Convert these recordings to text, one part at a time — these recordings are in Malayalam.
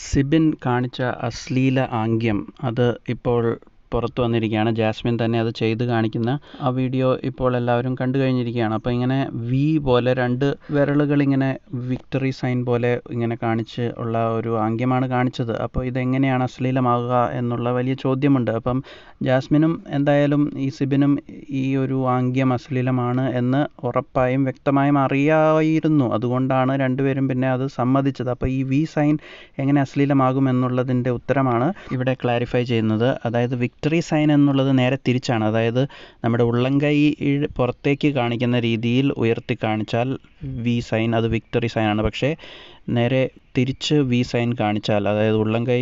സിബിൻ കാണിച്ച അശ്ലീല ആംഗ്യം അത് ഇപ്പോൾ പുറത്തു വന്നിരിക്കുകയാണ്. ജാസ്മിൻ തന്നെ അത് ചെയ്ത് കാണിക്കുന്ന ആ വീഡിയോ ഇപ്പോൾ എല്ലാവരും കണ്ടു കഴിഞ്ഞിരിക്കുകയാണ്. അപ്പോൾ ഇങ്ങനെ വി പോലെ രണ്ട് വിരലുകൾ ഇങ്ങനെ വിക്ടറി സൈൻ പോലെ ഇങ്ങനെ കാണിച്ച് ഉള്ള ഒരു ആംഗ്യമാണ് കാണിച്ചത്. അപ്പോൾ ഇതെങ്ങനെയാണ് അശ്ലീലമാകുക എന്നുള്ള വലിയ ചോദ്യമുണ്ട്. അപ്പം ജാസ്മിനും എന്തായാലും ഈ സിബിനും ഈ ഒരു ആംഗ്യം അശ്ലീലമാണ് എന്ന് ഉറപ്പായും വ്യക്തമായും അറിയായിരുന്നു. അതുകൊണ്ടാണ് രണ്ടുപേരും പിന്നെ അത് സമ്മതിച്ചത്. അപ്പോൾ ഈ വി സൈൻ എങ്ങനെ അശ്ലീലമാകും എന്നുള്ളതിന്റെ ഉത്തരമാണ് ഇവിടെ ക്ലാരിഫൈ ചെയ്യുന്നത്. അതായത് വിക്ടറി സൈൻ എന്നുള്ളത് നേരെ തിരിച്ചാണ്. അതായത് നമ്മുടെ ഉള്ളംകൈ പുറത്തേക്ക് കാണിക്കുന്ന രീതിയിൽ ഉയർത്തി കാണിച്ചാൽ വി സൈൻ അത് വിക്ടറി സൈൻ ആണ്. പക്ഷേ നേരെ തിരിച്ച് വി സൈൻ കാണിച്ചാൽ അതായത് ഉള്ളംകൈ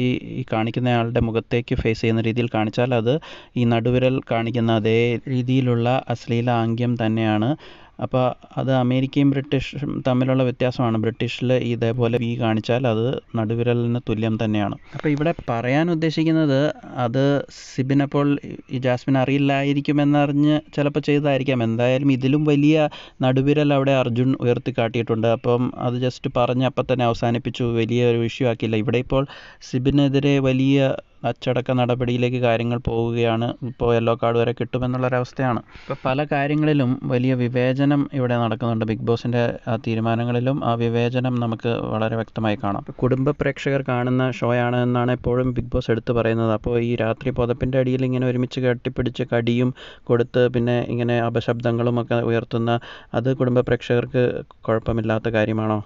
കാണിക്കുന്നയാളുടെ മുഖത്തേക്ക് ഫേസ് ചെയ്യുന്ന രീതിയിൽ കാണിച്ചാൽ അത് ഈ നടുവിരൽ കാണിക്കുന്ന അതേ രീതിയിലുള്ള അശ്ലീല ആംഗ്യം തന്നെയാണ് അപ്പോൾ അത് അമേരിക്കയും ബ്രിട്ടീഷും തമ്മിലുള്ള വ്യത്യാസമാണ്. ബ്രിട്ടീഷിൽ ഇതേപോലെ വി കാണിച്ചാൽ അത് നടുവിരലിന് തുല്യം തന്നെയാണ്. അപ്പോൾ ഇവിടെ പറയാൻ ഉദ്ദേശിക്കുന്നത് അത് സിബിനപ്പോൾ ജാസ്മിൻ അറിയില്ലായിരിക്കുമെന്നറിഞ്ഞ് ചിലപ്പോൾ ചെയ്തതായിരിക്കാം. എന്തായാലും ഇതിലും വലിയ നടുവിരൽ അവിടെ അർജുൻ ഉയർത്തി കാട്ടിയിട്ടുണ്ട് അപ്പം അത് ജസ്റ്റ് പറഞ്ഞ് അപ്പം തന്നെ അവസാനിപ്പിച്ചു. വലിയൊരു ആക്കിയില്ല ഇവിടെ ഇപ്പോൾ സിബിനെതിരെ വലിയ അച്ചടക്ക നടപടിയിലേക്ക് കാര്യങ്ങൾ പോവുകയാണ് ഇപ്പോൾ യെല്ലോ കാർഡ് വരെ കിട്ടുമെന്നുള്ളൊരവസ്ഥയാണ്. ഇപ്പോൾ പല കാര്യങ്ങളിലും വലിയ വിവേചനം ഇവിടെ നടക്കുന്നുണ്ട് ബിഗ് ബോസിന്റെ ആ തീരുമാനങ്ങളിലും. ആ വിവേചനം നമുക്ക് വളരെ വ്യക്തമായി കാണാം. കുടുംബ പ്രേക്ഷകർ കാണുന്ന ഷോയാണ് എന്നാണ് എപ്പോഴും ബിഗ് ബോസ് എടുത്തു പറയുന്നത്. അപ്പോൾ ഈ രാത്രി പുതപ്പിന്റെ അടിയിൽ ഇങ്ങനെ ഒരുമിച്ച് കെട്ടിപ്പിടിച്ച് കടിയും കൊടുത്ത് പിന്നെ ഇങ്ങനെ അപശബ്ദങ്ങളും ഒക്കെ ഉയർത്തുന്ന അത് കുടുംബ പ്രേക്ഷകർക്ക് കുഴപ്പമില്ലാത്ത കാര്യമാണോ?